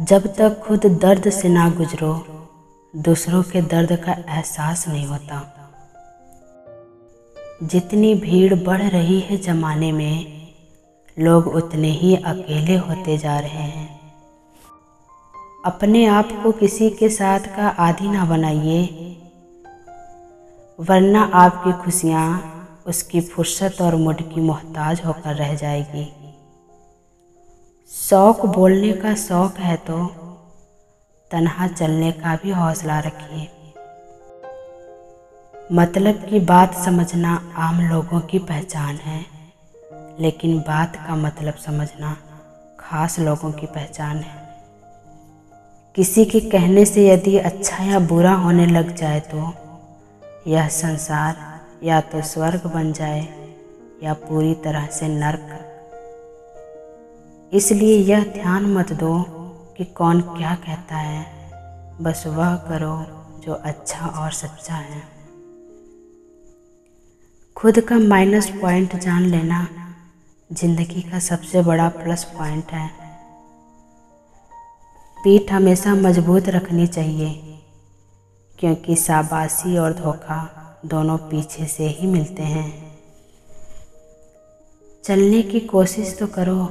जब तक खुद दर्द से ना गुजरो, दूसरों के दर्द का एहसास नहीं होता। जितनी भीड़ बढ़ रही है ज़माने में, लोग उतने ही अकेले होते जा रहे हैं। अपने आप को किसी के साथ का आदि ना बनाइए, वरना आपकी खुशियाँ उसकी फुर्सत और मुड की मोहताज होकर रह जाएगी। शौक बोलने का शौक है तो तनहा चलने का भी हौसला रखिए। मतलब की बात समझना आम लोगों की पहचान है, लेकिन बात का मतलब समझना खास लोगों की पहचान है। किसी के कहने से यदि अच्छा या बुरा होने लग जाए तो यह संसार या तो स्वर्ग बन जाए या पूरी तरह से नर्क इसलिए यह ध्यान मत दो कि कौन क्या कहता है। बस वह करो जो अच्छा और सच्चा है। खुद का माइनस पॉइंट जान लेना ज़िंदगी का सबसे बड़ा प्लस पॉइंट है। पीठ हमेशा मज़बूत रखनी चाहिए, क्योंकि शाबाशी और धोखा दोनों पीछे से ही मिलते हैं। चलने की कोशिश तो करो।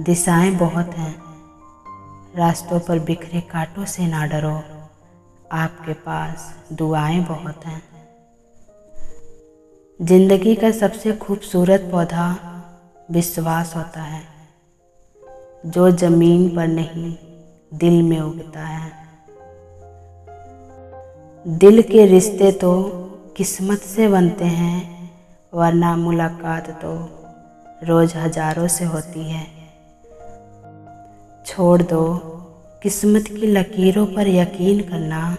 दिशाएँ बहुत हैं। रास्तों पर बिखरे कांटों से ना डरो। आपके पास दुआएँ बहुत हैं। ज़िंदगी का सबसे खूबसूरत पौधा विश्वास होता है। जो ज़मीन पर नहीं, दिल में उगता है। दिल के रिश्ते तो किस्मत से बनते हैं, वरना मुलाकात तो रोज हज़ारों से होती है। छोड़ दो। किस्मत की लकीरों पर यकीन करना।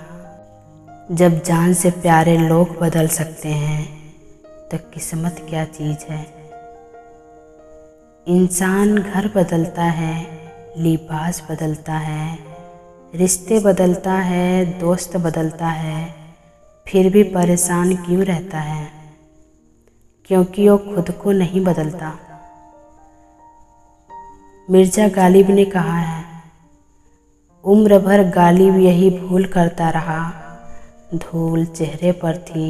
जब जान से प्यारे लोग बदल सकते हैं तो किस्मत क्या चीज़ है? इंसान घर बदलता है, लिबास बदलता है, रिश्ते बदलता है, दोस्त बदलता है, फिर भी परेशान क्यों रहता है? क्योंकि वो खुद को नहीं बदलता। मिर्ज़ा गालिब ने कहा है उम्र भर गालिब यही भूल करता रहा। धूल चेहरे पर थी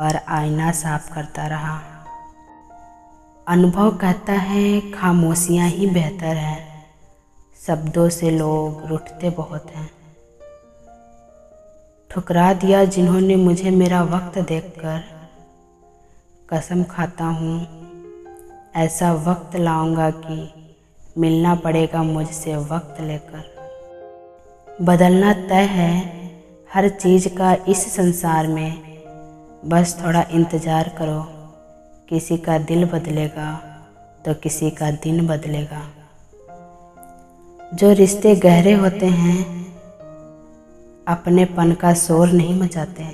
और आईना साफ़ करता रहा। अनुभव कहता है, खामोशियाँ ही बेहतर है। शब्दों से लोग रुठते बहुत हैं। ठुकरा दिया जिन्होंने मुझे मेरा वक्त देखकर। कसम खाता हूँ, ऐसा वक्त लाऊँगा कि मिलना पड़ेगा मुझसे वक्त लेकर। बदलना तय है हर चीज़ का इस संसार में। बस थोड़ा इंतज़ार करो, किसी का दिल बदलेगा तो किसी का दिन बदलेगा। जो रिश्ते गहरे होते हैं, अपनेपन का शोर नहीं मचाते।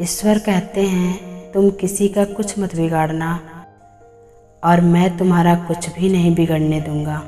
ईश्वर कहते हैं, तुम किसी का कुछ मत बिगाड़ना और मैं तुम्हारा कुछ भी नहीं बिगड़ने दूँगा।